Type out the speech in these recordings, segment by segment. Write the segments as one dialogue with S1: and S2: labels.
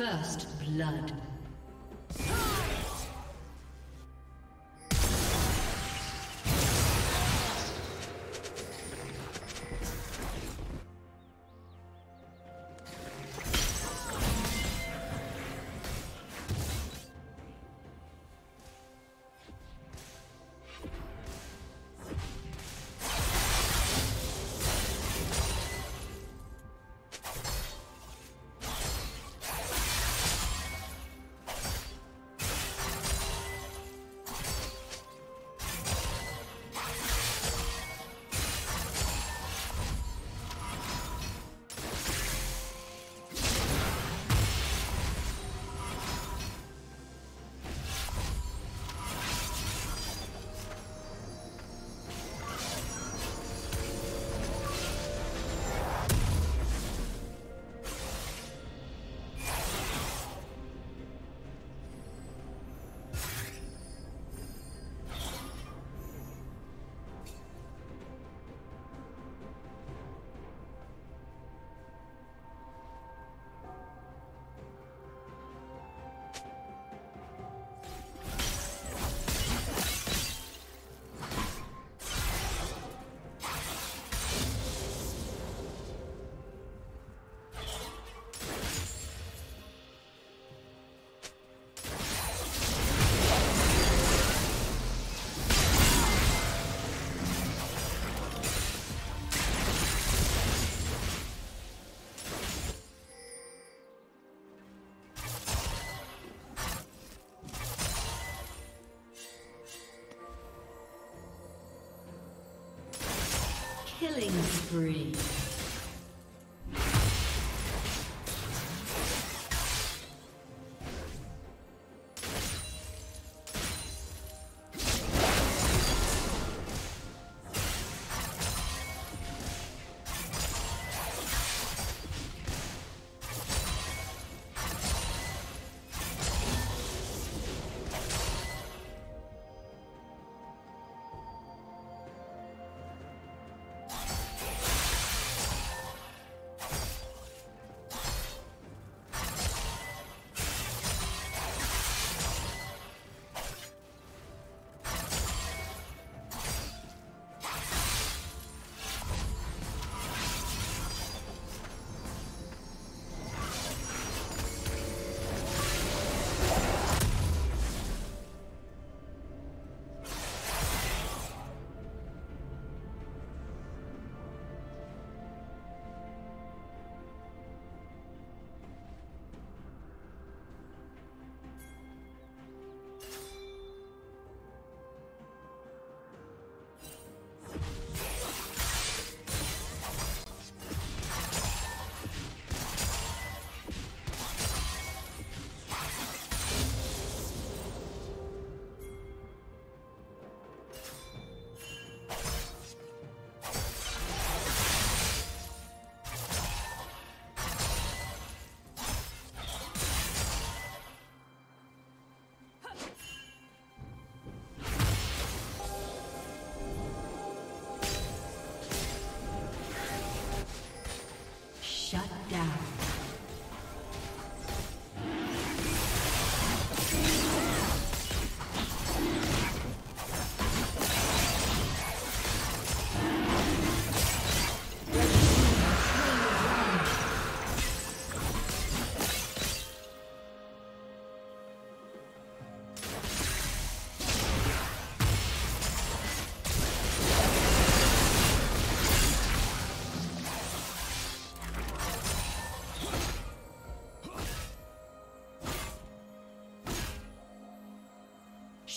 S1: First blood. Spree.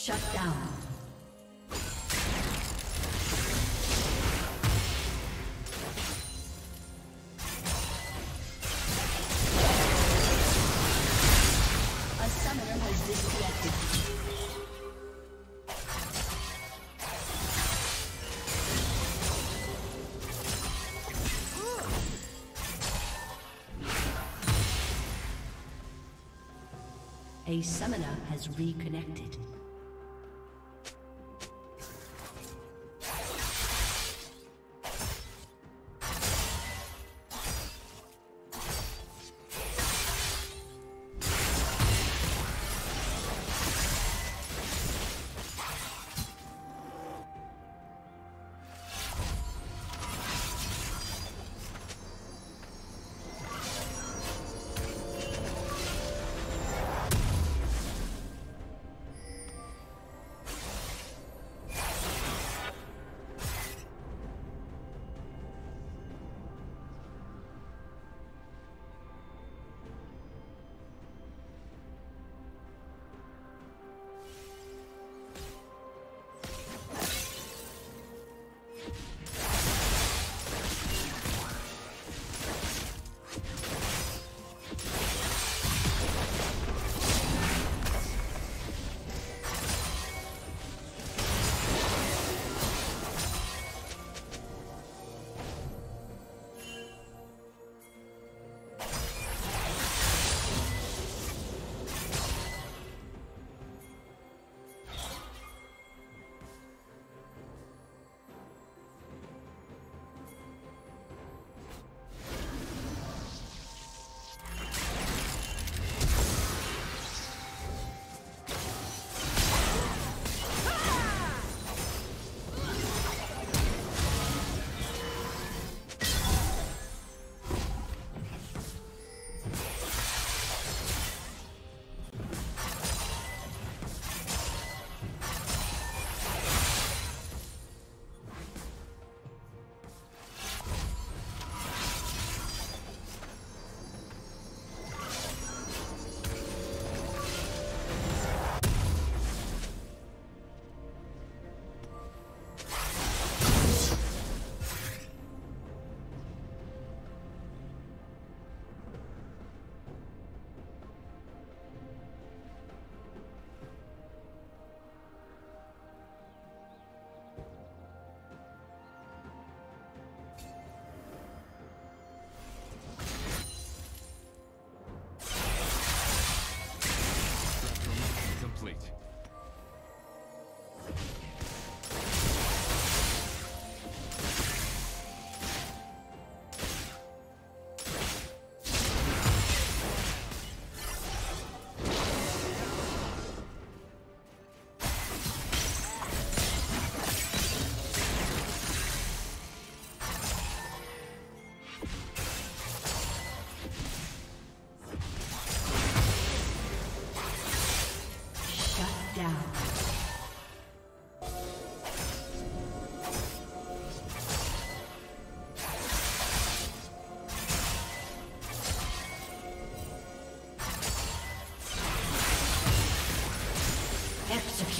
S1: Shut down. A summoner has reconnected.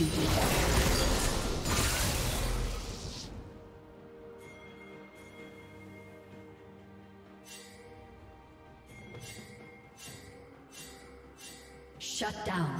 S1: Executed. Shut down.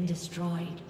S1: Been destroyed.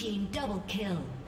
S1: Team double kill.